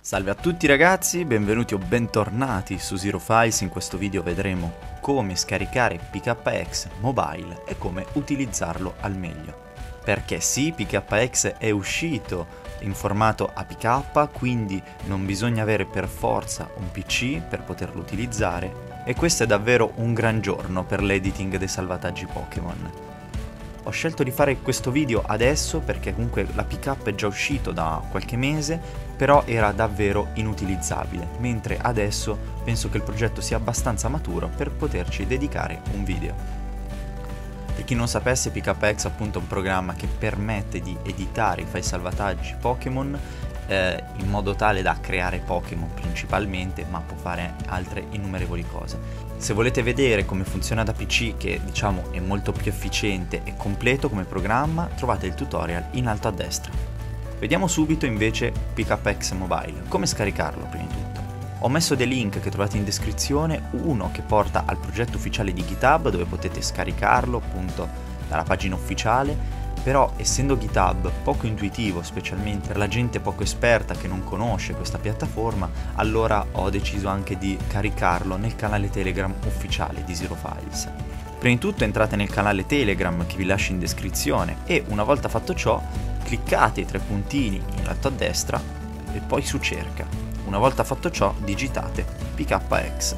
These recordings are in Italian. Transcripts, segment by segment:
Salve a tutti ragazzi, benvenuti o bentornati su Zero Files, in questo video vedremo come scaricare PKX Mobile e come utilizzarlo al meglio. Perché sì, PKX è uscito in formato APK, quindi non bisogna avere per forza un PC per poterlo utilizzare e questo è davvero un gran giorno per l'editing dei salvataggi Pokémon. Ho scelto di fare questo video adesso perché comunque la pickup è già uscito da qualche mese, però era davvero inutilizzabile, mentre adesso penso che il progetto sia abbastanza maturo per poterci dedicare un video. Per chi non sapesse, PKX è appunto un programma che permette di editare i file salvataggi Pokémon eh, in modo tale da creare Pokémon principalmente, ma può fare altre innumerevoli cose. Se volete vedere come funziona da PC, che diciamo è molto più efficiente e completo come programma, trovate il tutorial in alto a destra. Vediamo subito invece PKX Mobile, come scaricarlo prima di tutto. Ho messo dei link che trovate in descrizione, uno che porta al progetto ufficiale di GitHub dove potete scaricarlo appunto dalla pagina ufficiale però essendo GitHub poco intuitivo, specialmente per la gente poco esperta che non conosce questa piattaforma, allora ho deciso anche di caricarlo nel canale Telegram ufficiale di Zero Files. Prima di tutto entrate nel canale Telegram che vi lascio in descrizione e una volta fatto ciò cliccate i tre puntini in alto a destra e poi su cerca. Una volta fatto ciò digitate PKX.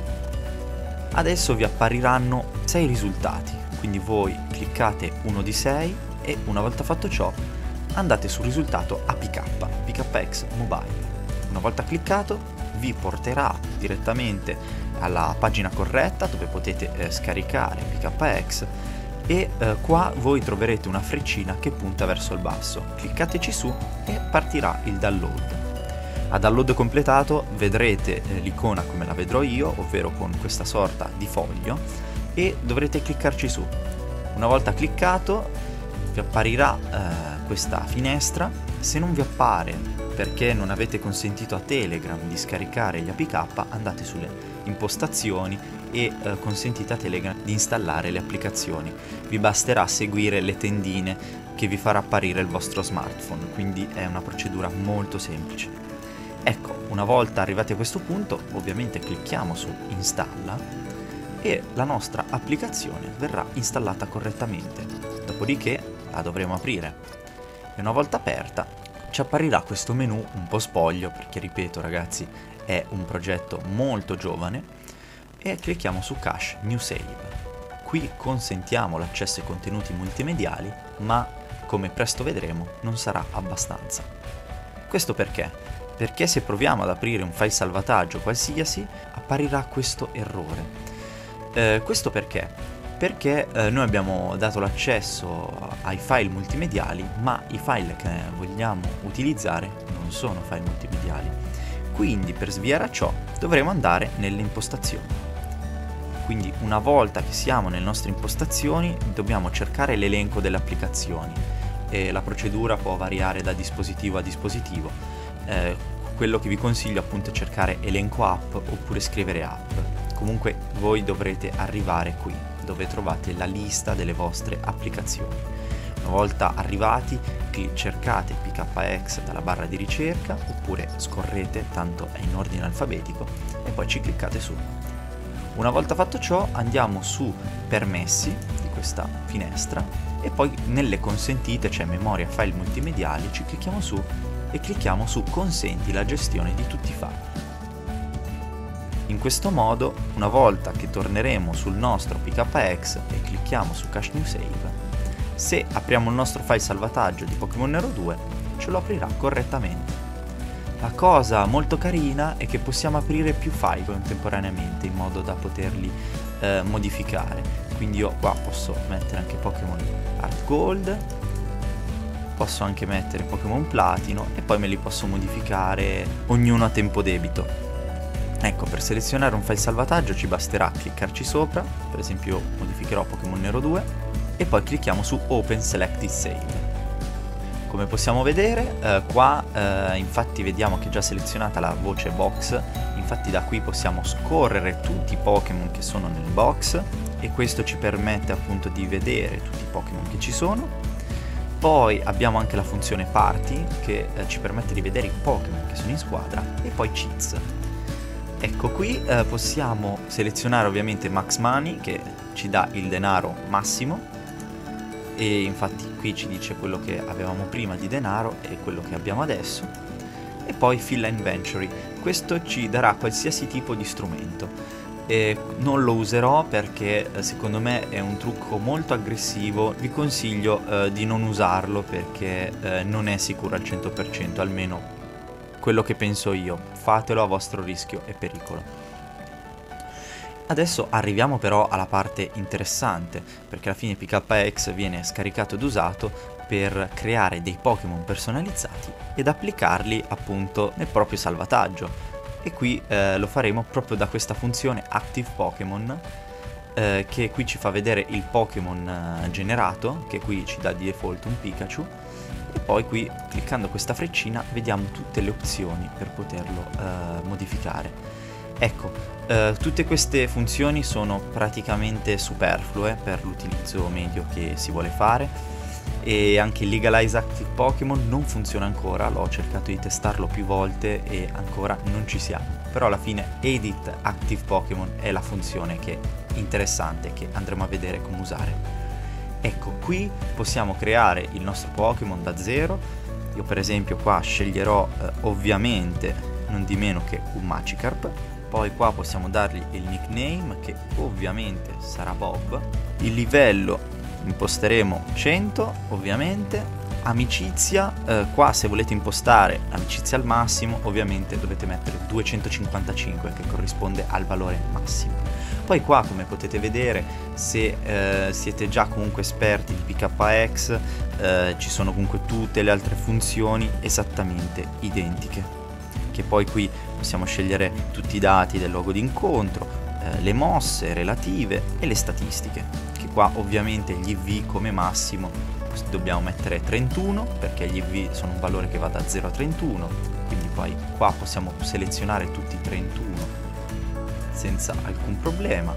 Adesso vi appariranno 6 risultati, quindi voi cliccate uno di 6 e una volta fatto ciò andate sul risultato APK, PKX Mobile. Una volta cliccato vi porterà direttamente alla pagina corretta dove potete eh, scaricare PKX e eh, qua voi troverete una freccina che punta verso il basso. Cliccateci su e partirà il download. A download completato vedrete eh, l'icona come la vedrò io, ovvero con questa sorta di foglio e dovrete cliccarci su. Una volta cliccato vi apparirà eh, questa finestra, se non vi appare perché non avete consentito a Telegram di scaricare gli APK, andate sulle impostazioni e eh, consentite a Telegram di installare le applicazioni. Vi basterà seguire le tendine che vi farà apparire il vostro smartphone, quindi è una procedura molto semplice. Ecco, una volta arrivati a questo punto, ovviamente clicchiamo su installa e la nostra applicazione verrà installata correttamente. Dopodiché la dovremo aprire. E una volta aperta ci apparirà questo menu un po' spoglio perché ripeto ragazzi è un progetto molto giovane e clicchiamo su Cache New Save. Qui consentiamo l'accesso ai contenuti multimediali ma come presto vedremo non sarà abbastanza. Questo perché? Perché se proviamo ad aprire un file salvataggio qualsiasi apparirà questo errore. Eh, questo perché? Perché eh, noi abbiamo dato l'accesso ai file multimediali, ma i file che vogliamo utilizzare non sono file multimediali. Quindi per sviare a ciò dovremo andare nelle impostazioni. Quindi una volta che siamo nelle nostre impostazioni dobbiamo cercare l'elenco delle applicazioni e la procedura può variare da dispositivo a dispositivo. Eh, quello che vi consiglio appunto è cercare elenco app oppure scrivere app. Comunque voi dovrete arrivare qui dove trovate la lista delle vostre applicazioni. Una volta arrivati, cercate PKX dalla barra di ricerca oppure scorrete, tanto è in ordine alfabetico, e poi ci cliccate su. Una volta fatto ciò andiamo su permessi di questa finestra e poi nelle consentite, cioè memoria file multimediali, ci clicchiamo su e clicchiamo su consenti la gestione di tutti i file. In questo modo, una volta che torneremo sul nostro PKX e clicchiamo su Cache New Save, se apriamo il nostro file salvataggio di Pokémon Nero 2, ce lo aprirà correttamente. La cosa molto carina è che possiamo aprire più file contemporaneamente in modo da poterli eh, modificare. Quindi io qua posso mettere anche Pokémon Art Gold, posso anche mettere Pokémon Platino e poi me li posso modificare ognuno a tempo debito. Ecco, per selezionare un file salvataggio ci basterà cliccarci sopra, per esempio modificherò Pokémon Nero 2, e poi clicchiamo su Open Selected Save. Come possiamo vedere, eh, qua eh, infatti vediamo che è già selezionata la voce box, infatti da qui possiamo scorrere tutti i Pokémon che sono nel box e questo ci permette appunto di vedere tutti i Pokémon che ci sono Poi abbiamo anche la funzione Party che eh, ci permette di vedere i Pokémon che sono in squadra e poi Cheats. Ecco qui eh, possiamo selezionare ovviamente Max Money che ci dà il denaro massimo. E infatti qui ci dice quello che avevamo prima di denaro e quello che abbiamo adesso. E poi Fill Inventory questo ci darà qualsiasi tipo di strumento. E non lo userò perché eh, secondo me è un trucco molto aggressivo. Vi consiglio eh, di non usarlo perché eh, non è sicuro al 100% almeno quello che penso io. Fatelo a vostro rischio e pericolo. Adesso arriviamo però alla parte interessante, perché alla fine PKX viene scaricato ed usato per creare dei Pokémon personalizzati ed applicarli appunto nel proprio salvataggio. E qui eh, lo faremo proprio da questa funzione Active Pokémon eh, che qui ci fa vedere il Pokémon eh, generato che qui ci dà di default un Pikachu e poi qui cliccando questa freccina vediamo tutte le opzioni per poterlo eh, modificare ecco eh, tutte queste funzioni sono praticamente superflue per l'utilizzo medio che si vuole fare e anche il Legalize Active Pokémon non funziona ancora, l'ho cercato di testarlo più volte e ancora non ci siamo. Però alla fine Edit Active Pokémon è la funzione che è interessante, che andremo a vedere come usare. Ecco, qui possiamo creare il nostro Pokémon da zero. Io per esempio qua sceglierò eh, ovviamente non di meno che un Magikarp. Poi qua possiamo dargli il nickname che ovviamente sarà Bob. Il livello imposteremo 100 ovviamente amicizia eh, qua se volete impostare amicizia al massimo ovviamente dovete mettere 255 che corrisponde al valore massimo poi qua come potete vedere se eh, siete già comunque esperti di PKX eh, ci sono comunque tutte le altre funzioni esattamente identiche che poi qui possiamo scegliere tutti i dati del logo d'incontro eh, le mosse relative e le statistiche qua ovviamente gli IV come massimo dobbiamo mettere 31 perché gli IV sono un valore che va da 0 a 31 quindi poi qua possiamo selezionare tutti i 31 senza alcun problema.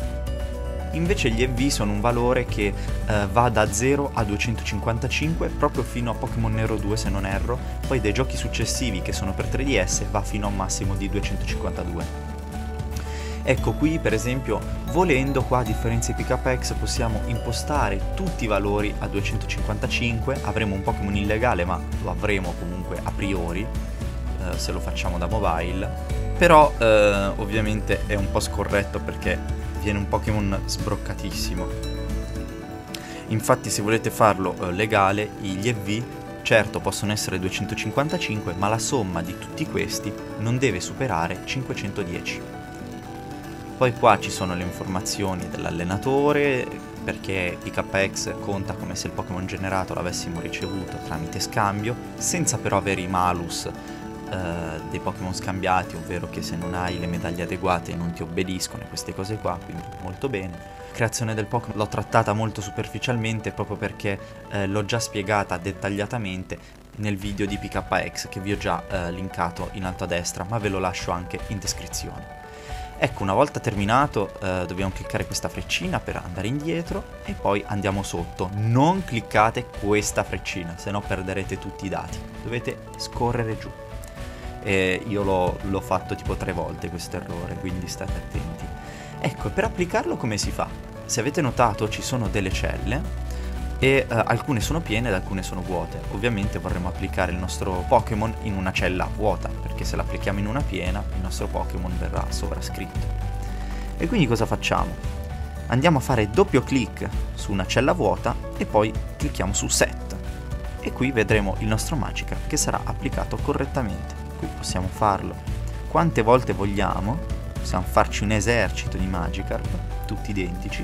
Invece gli EV sono un valore che eh, va da 0 a 255 proprio fino a Pokémon Nero 2 se non erro. Poi dei giochi successivi che sono per 3DS va fino a un massimo di 252 Ecco qui per esempio volendo qua a differenza di PKX possiamo impostare tutti i valori a 255, avremo un Pokémon illegale ma lo avremo comunque a priori eh, se lo facciamo da mobile, però eh, ovviamente è un po' scorretto perché viene un Pokémon sbroccatissimo. Infatti se volete farlo eh, legale gli EV certo possono essere 255 ma la somma di tutti questi non deve superare 510. Poi qua ci sono le informazioni dell'allenatore, perché PKX conta come se il Pokémon generato l'avessimo ricevuto tramite scambio, senza però avere i malus eh, dei Pokémon scambiati, ovvero che se non hai le medaglie adeguate non ti obbediscono e queste cose qua, quindi molto bene. Creazione del Pokémon l'ho trattata molto superficialmente proprio perché eh, l'ho già spiegata dettagliatamente nel video di PKX che vi ho già eh, linkato in alto a destra, ma ve lo lascio anche in descrizione. Ecco, una volta terminato eh, dobbiamo cliccare questa freccina per andare indietro e poi andiamo sotto. Non cliccate questa freccina, se no perderete tutti i dati. Dovete scorrere giù. E io l'ho fatto tipo tre volte questo errore, quindi state attenti. Ecco, per applicarlo come si fa? Se avete notato ci sono delle celle e uh, alcune sono piene ed alcune sono vuote. Ovviamente vorremmo applicare il nostro Pokémon in una cella vuota, perché se l'applichiamo in una piena il nostro Pokémon verrà sovrascritto. E quindi cosa facciamo? Andiamo a fare doppio clic su una cella vuota e poi clicchiamo su Set. E qui vedremo il nostro Magikarp che sarà applicato correttamente. Qui possiamo farlo quante volte vogliamo, possiamo farci un esercito di Magikarp, tutti identici,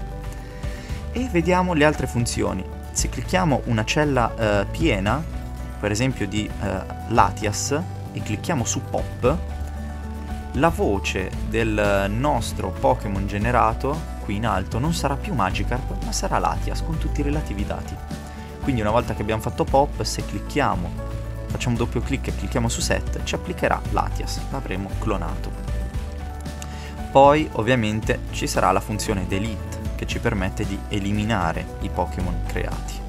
e vediamo le altre funzioni se clicchiamo una cella eh, piena, per esempio di eh, Latias, e clicchiamo su Pop, la voce del nostro Pokémon generato qui in alto non sarà più Magikarp, ma sarà Latias con tutti i relativi dati. Quindi una volta che abbiamo fatto Pop, se clicchiamo, facciamo doppio clic e clicchiamo su Set, ci applicherà Latias, l'avremo clonato. Poi ovviamente ci sarà la funzione Delete che ci permette di eliminare i Pokémon creati.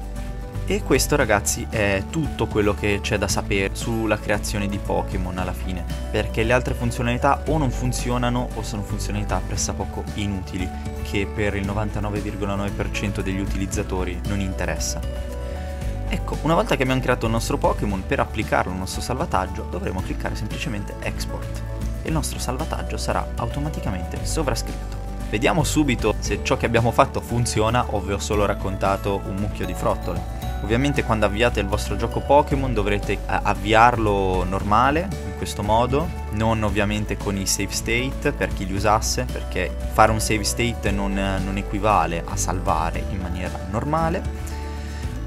E questo ragazzi è tutto quello che c'è da sapere sulla creazione di Pokémon alla fine, perché le altre funzionalità o non funzionano o sono funzionalità pressappoco inutili, che per il 99,9% degli utilizzatori non interessa. Ecco, una volta che abbiamo creato il nostro Pokémon, per applicarlo al nostro salvataggio dovremo cliccare semplicemente Export e il nostro salvataggio sarà automaticamente sovrascritto. Vediamo subito se ciò che abbiamo fatto funziona o vi ho solo raccontato un mucchio di frottole. Ovviamente quando avviate il vostro gioco Pokémon dovrete eh, avviarlo normale, in questo modo, non ovviamente con i save state per chi li usasse, perché fare un save state non, non equivale a salvare in maniera normale.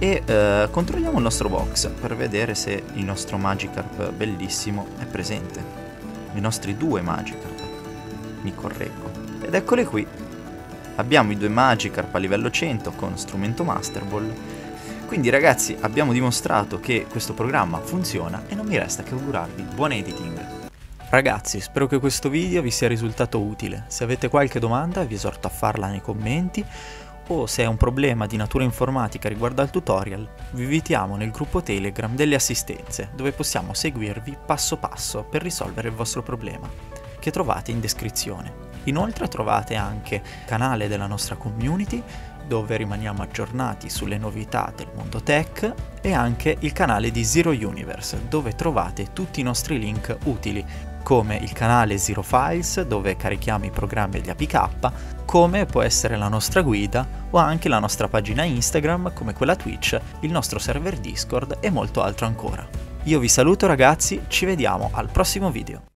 E eh, controlliamo il nostro box per vedere se il nostro Magikarp bellissimo è presente. I nostri due Magikarp, mi correggo. Ed eccoli qui. Abbiamo i due Magikarp a livello 100 con strumento Master Ball quindi ragazzi abbiamo dimostrato che questo programma funziona e non mi resta che augurarvi buon editing. Ragazzi, spero che questo video vi sia risultato utile. Se avete qualche domanda vi esorto a farla nei commenti o se è un problema di natura informatica riguardo al tutorial, vi invitiamo nel gruppo Telegram delle assistenze, dove possiamo seguirvi passo passo per risolvere il vostro problema, che trovate in descrizione. Inoltre trovate anche il canale della nostra community dove rimaniamo aggiornati sulle novità del mondo tech e anche il canale di Zero Universe dove trovate tutti i nostri link utili come il canale Zero Files dove carichiamo i programmi e gli APK, come può essere la nostra guida o anche la nostra pagina Instagram come quella Twitch, il nostro server Discord e molto altro ancora. Io vi saluto ragazzi, ci vediamo al prossimo video.